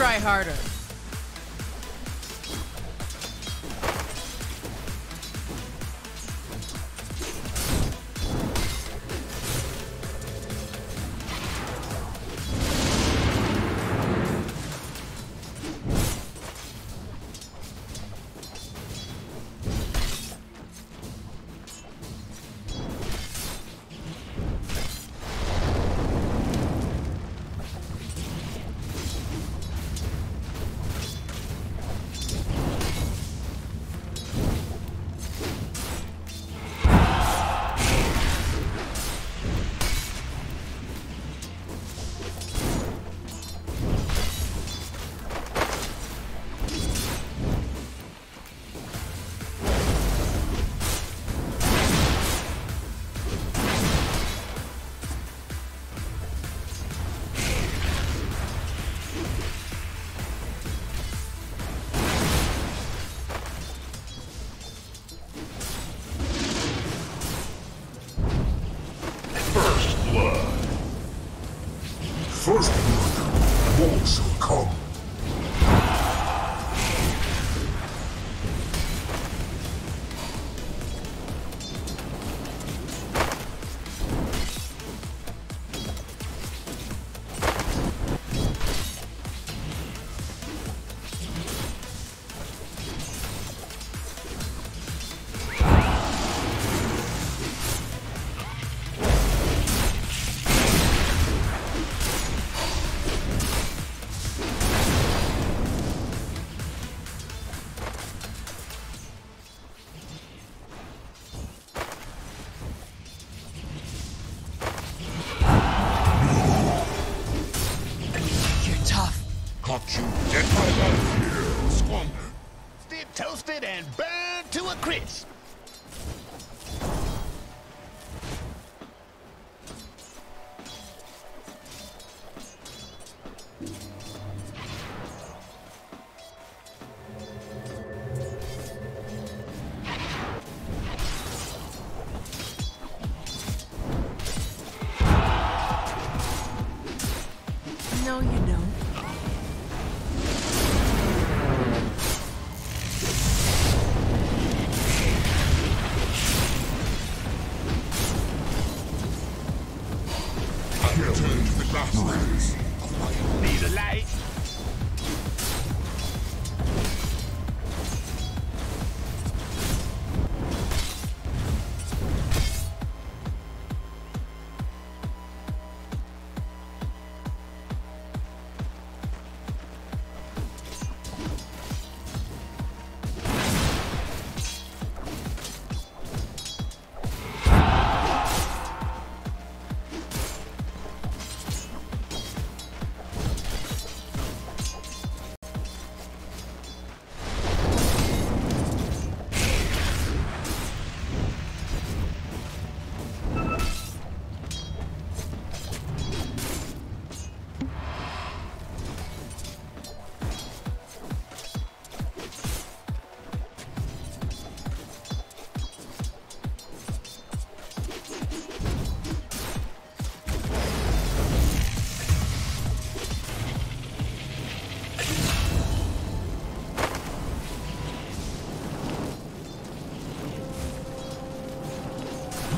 Try harder.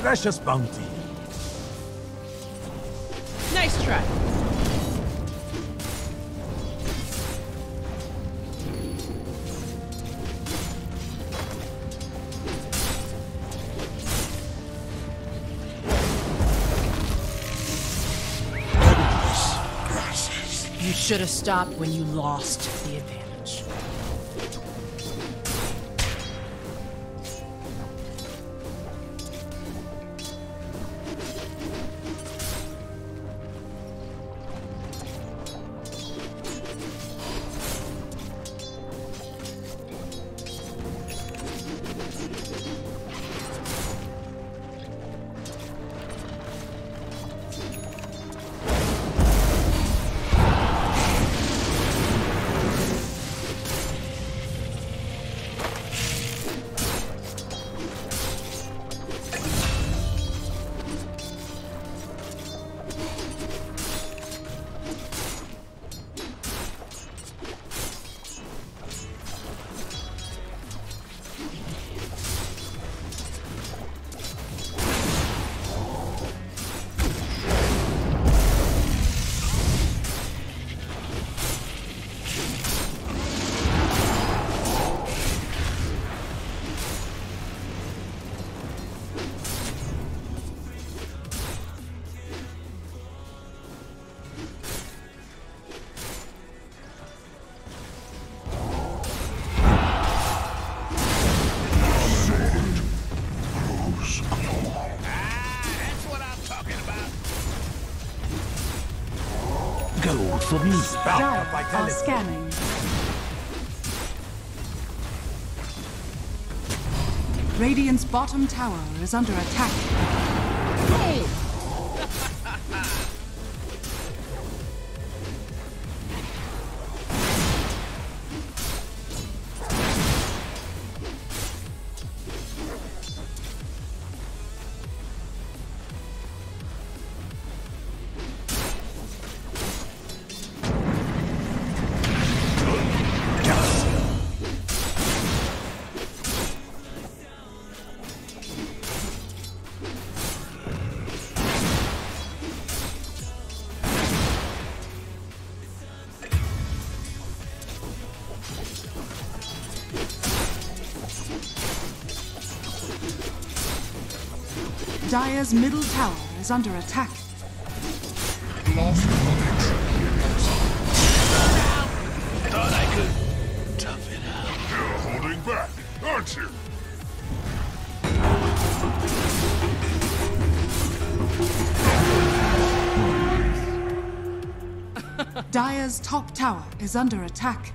Precious bounty. Nice try. You should have stopped when you lost the me. Spout are scanning. Radiant's bottom tower is under attack. Dire's middle tower is under attack. Thought I could tough it out. You're holding back, aren't you? Dire's top tower is under attack.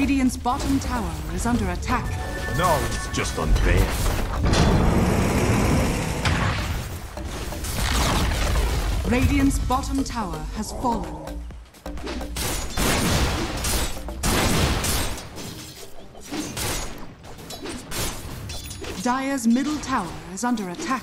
Radiant's bottom tower is under attack. No, it's just unfair. Radiant's bottom tower has fallen. Dire's middle tower is under attack.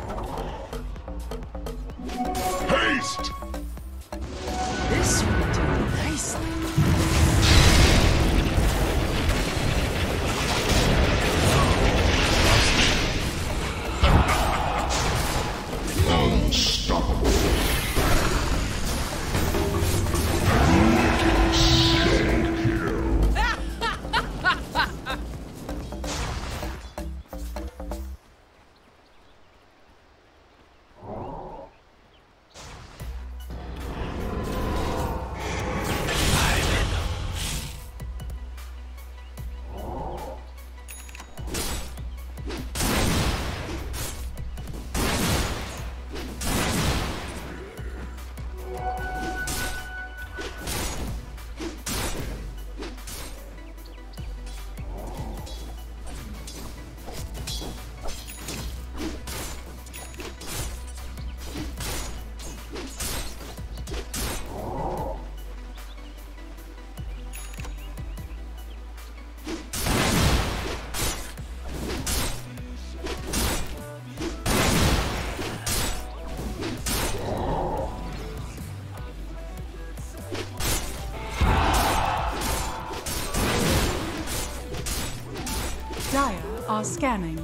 Scanning.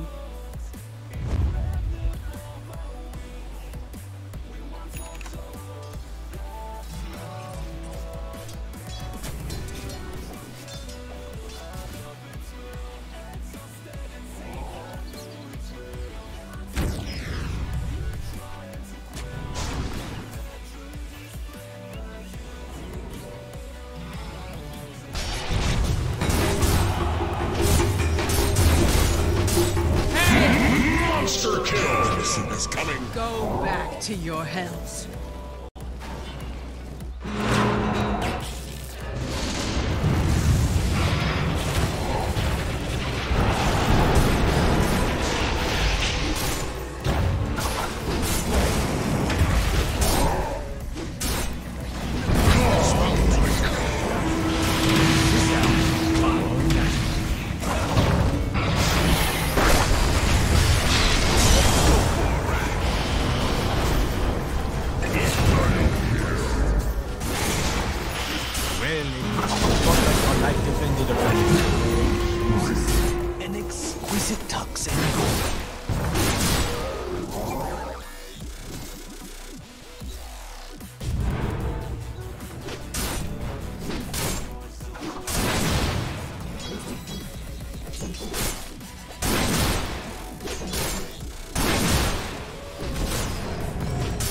To your hells.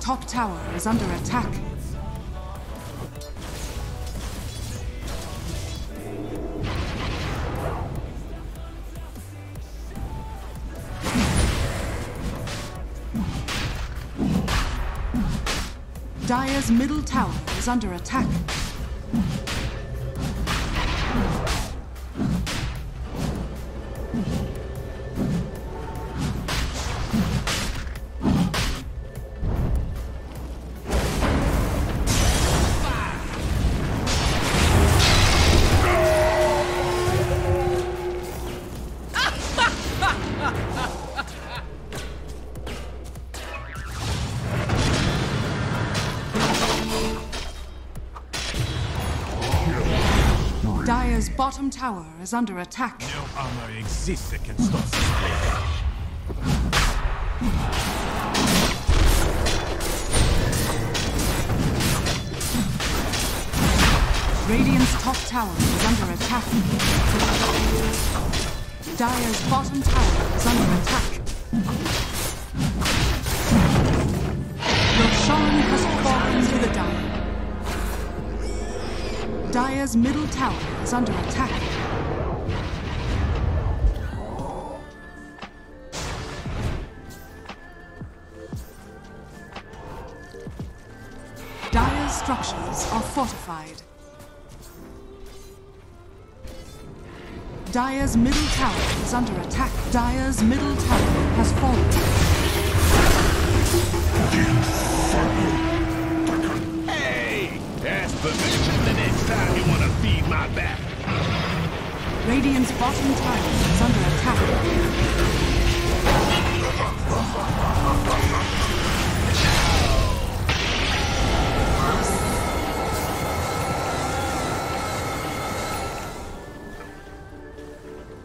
Top tower is under attack. Dire's middle tower is under attack. Tower is under attack. No armor exists that can stop this blade. Radiant's top tower is under attack. Dire's bottom tower is under attack. Roshan has fallen to the Dire. Dire's middle tower is under attack. Fortified. Dire's middle tower is under attack. Dire's middle tower has fallen. Hey, that's permission the next time you want to feed my back. Radiant's bottom tower is under attack.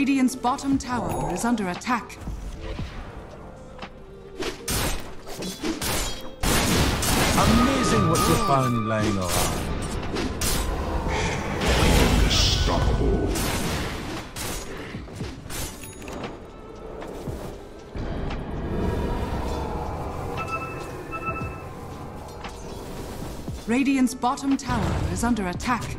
Radiant's bottom tower is under attack. Amazing what you found lying around. Unstoppable. Radiant's bottom tower is under attack.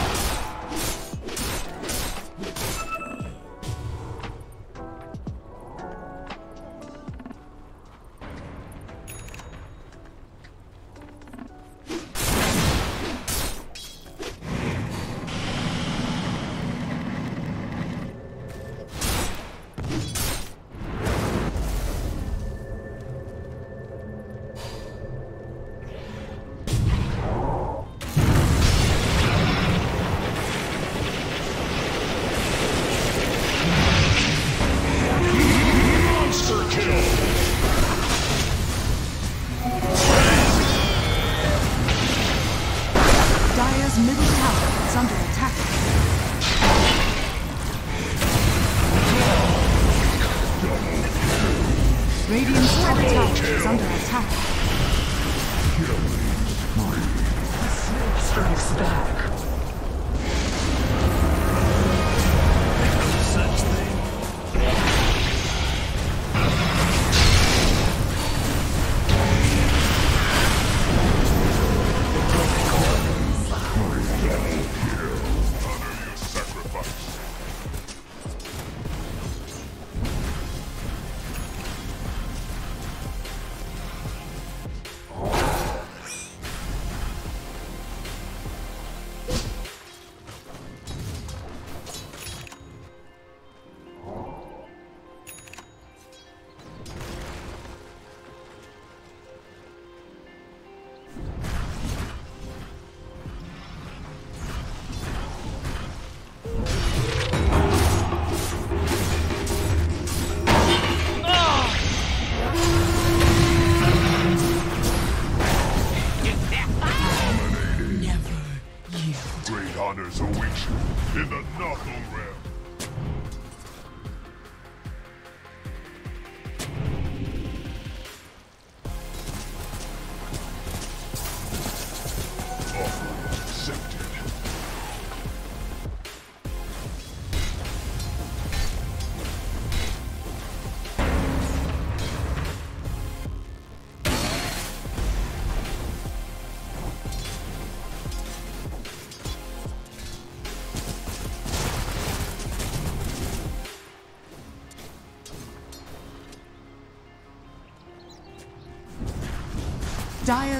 Radiant's top tower is under attack. Strikes back. In the Knuckle Realm.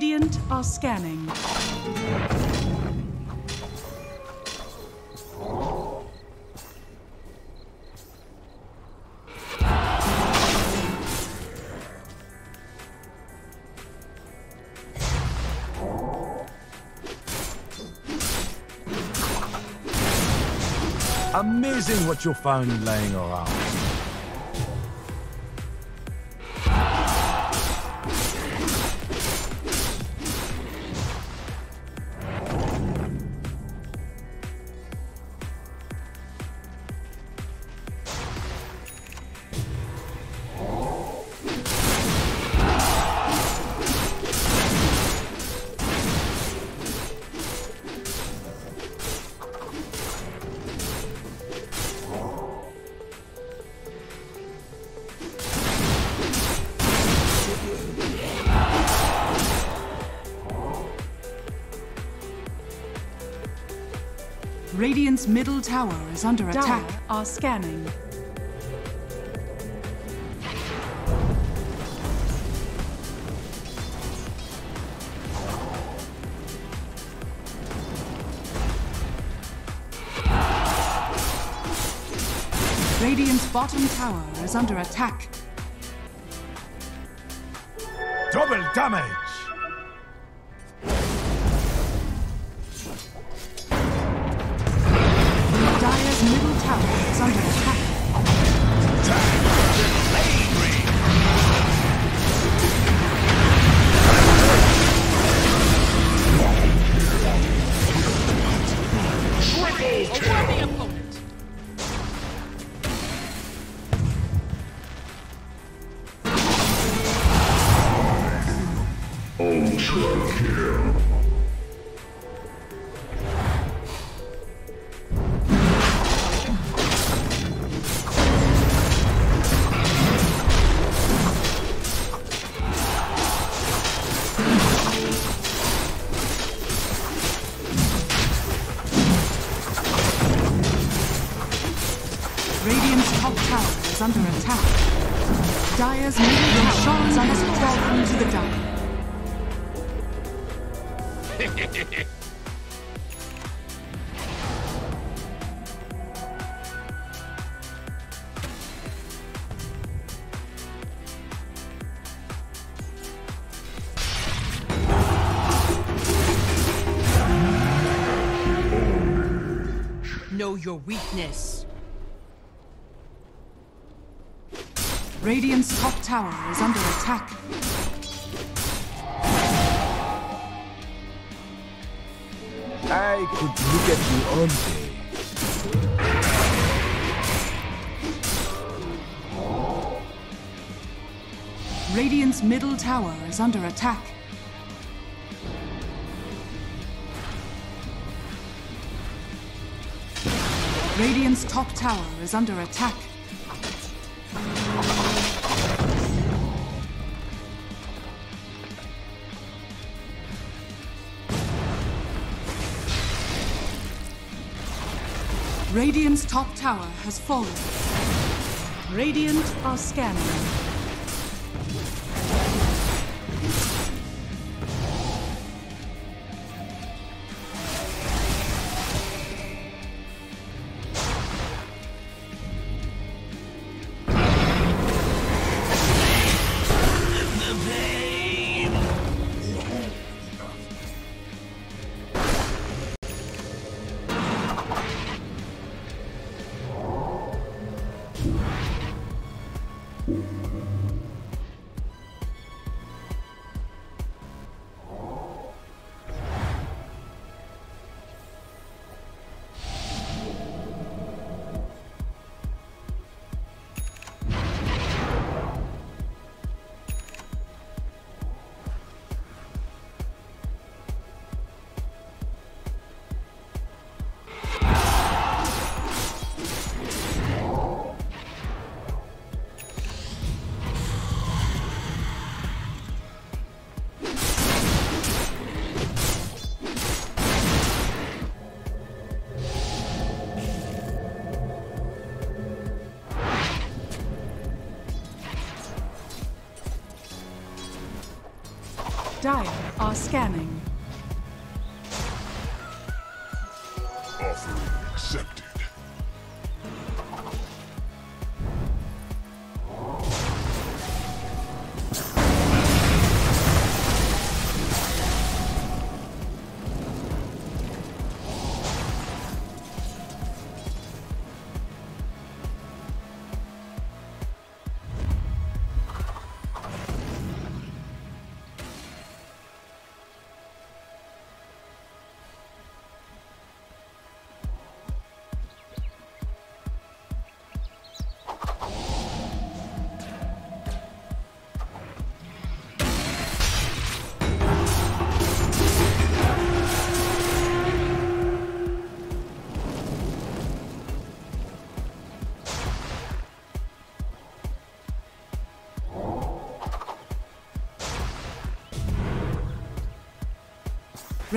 Radiant are scanning. Amazing what you'll find laying around. Radiant's middle tower is under attack. Are scanning. Radiant's bottom tower is under attack. Double damage! Ultra kill. Weakness. Radiant's top tower is under attack. I could look at you all day. Radiant's middle tower is under attack. Radiant's top tower is under attack. Radiant's top tower has fallen. Radiant are scanning.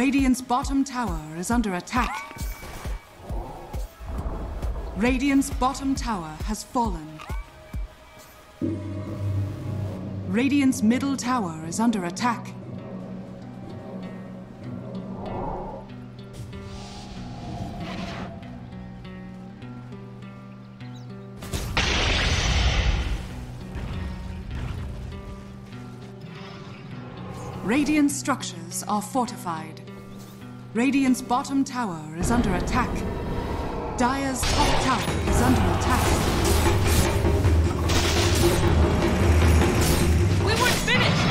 Radiant's bottom tower is under attack. Radiant's bottom tower has fallen. Radiant's middle tower is under attack. Radiant structures are fortified. Radiant's bottom tower is under attack. Dire's top tower is under attack. We weren't finished!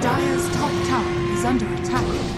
Dire's top tower is under attack.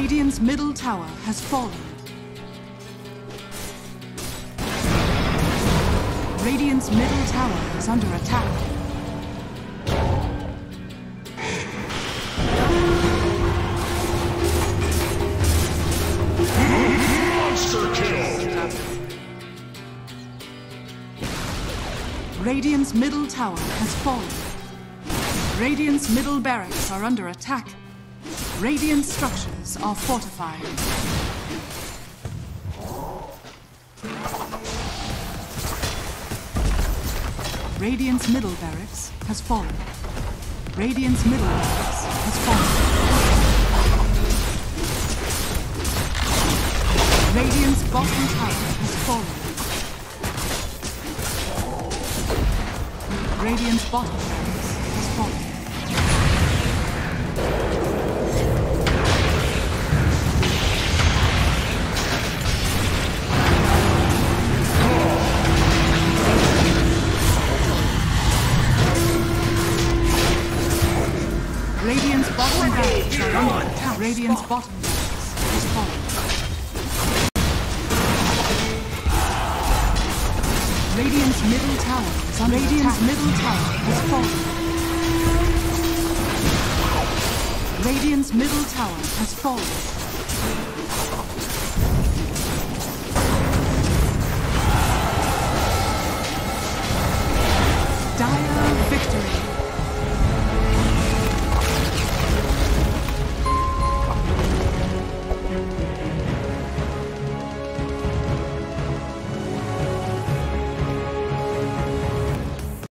Radiant's middle tower has fallen. Radiant's middle tower is under attack. Monster kill! Radiant's middle tower has fallen. Radiant's middle barracks are under attack. Radiant structures are fortified. Radiant's middle barracks has fallen. Radiant's middle barracks has fallen. Radiant's bottom tower has fallen. Radiant's bottom barracks bottom attack. Radiant's bottom barracks has fallen. Radiant's middle tower is under Radiant's middle tower has fallen. Radiant's middle tower has fallen.